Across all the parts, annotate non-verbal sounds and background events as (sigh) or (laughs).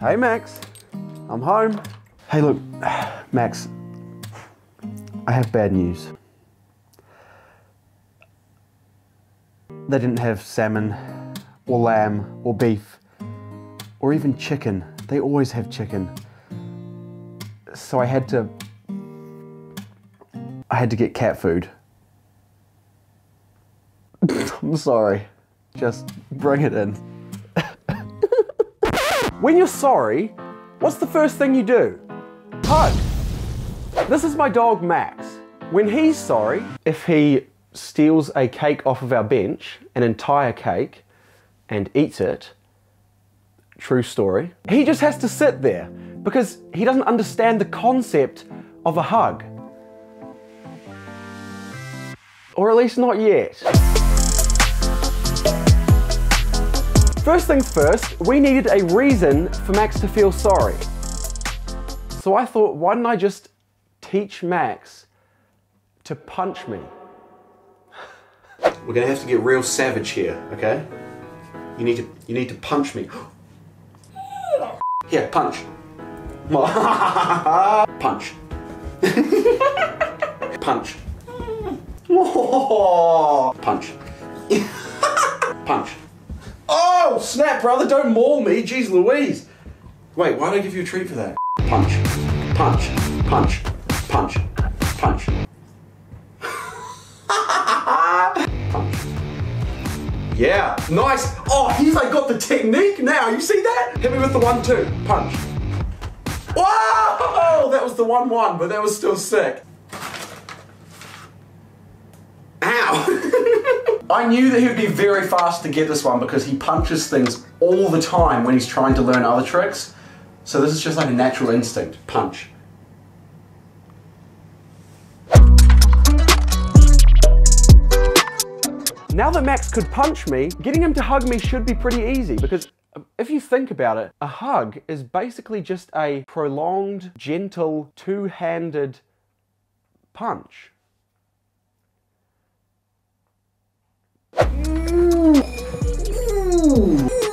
Hey, Max. I'm home. Hey, look, (sighs) Max. I have bad news. They didn't have salmon, or lamb, or beef, or even chicken. They always have chicken. So I had to. I had to get cat food. (laughs) I'm sorry. Just bring it in. When you're sorry, what's the first thing you do? Hug. This is my dog Max. When he's sorry, if he steals a cake off of our bench, an entire cake, and eats it, true story, he just has to sit there because he doesn't understand the concept of a hug. Or at least not yet. First things first, we needed a reason for Max to feel sorry. So I thought, why don't I just teach Max to punch me? We're gonna have to get real savage here, okay? You need to you need to punch me. Here, punch. (laughs) punch. (laughs) punch. punch. (laughs) Brother, don't maul me. Jeez Louise. Wait, why did I give you a treat for that? Punch. Punch. Punch. Punch. Punch. punch. (laughs) Yeah, nice. Oh, he's like got the technique now. You see that? Hit me with the one, two. Punch. Whoa! That was the one, one, but that was still sick. Ow! (laughs) I knew that he would be very fast to get this one because he punches things all the time when he's trying to learn other tricks. So this is just like a natural instinct. Punch. Now that Max could punch me, getting him to hug me should be pretty easy because if you think about it, a hug is basically just a prolonged, gentle, two-handed punch. Ooh,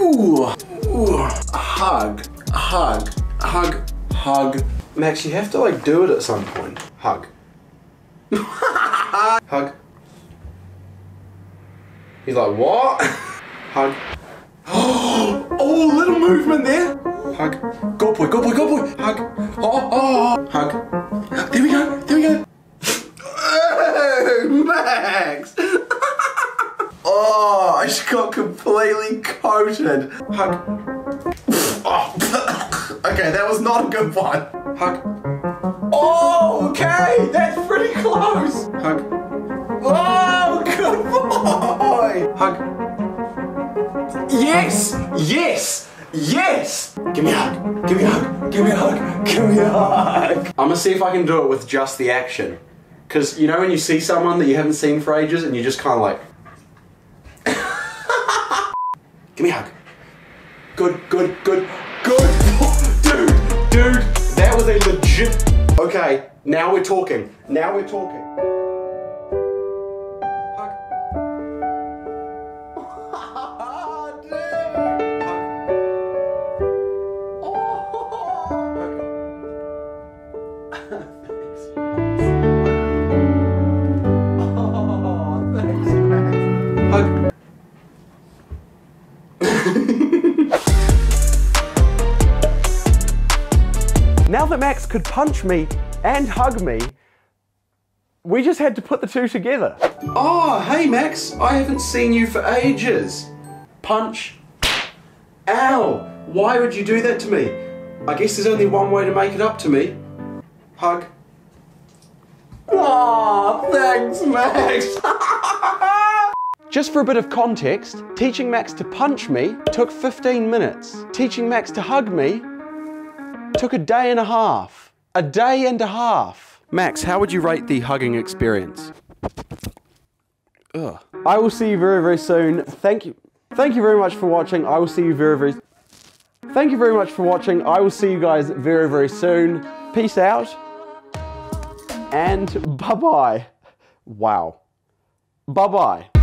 ooh, ooh. A hug, a hug, a hug, hug. Max, you have to like do it at some point. Hug. (laughs) hug. He's like, what? hug. (gasps) oh, little movement there. Hug. Go boy, go boy, go boy. Hug. Oh, oh, oh. Hug. There we go, there we go. oh, Max. oh, I got completely coated. Hug. oh. okay, that was not a good one. Hug. Oh, okay, that's pretty close. Hug. Oh, good boy. Hug. Yes! Yes! Yes! Give me a hug. Give me a hug. Give me a hug. Give me a hug. I'm gonna see if I can do it with just the action. Cause you know when you see someone that you haven't seen for ages and you're just kind of like. Give me a hug. Good, good, good, good. (laughs) Dude, dude, that was a legit. Okay, now we're talking. Now we're talking. (laughs) (laughs) Now that Max could punch me and hug me, we just had to put the two together. Oh, hey Max, I haven't seen you for ages. Punch. Ow, why would you do that to me? I guess there's only one way to make it up to me. Hug. Aw, thanks Max. (laughs) Just for a bit of context, teaching Max to punch me took 15 minutes. Teaching Max to hug me took a day and a half. A day and a half. Max, how would you rate the hugging experience? Ugh. I will see you very, very soon. Thank you. Thank you very much for watching. I will see you very, very... Thank you very much for watching. I will see you guys very, very soon. Peace out. And bye-bye. Wow. Bye-bye.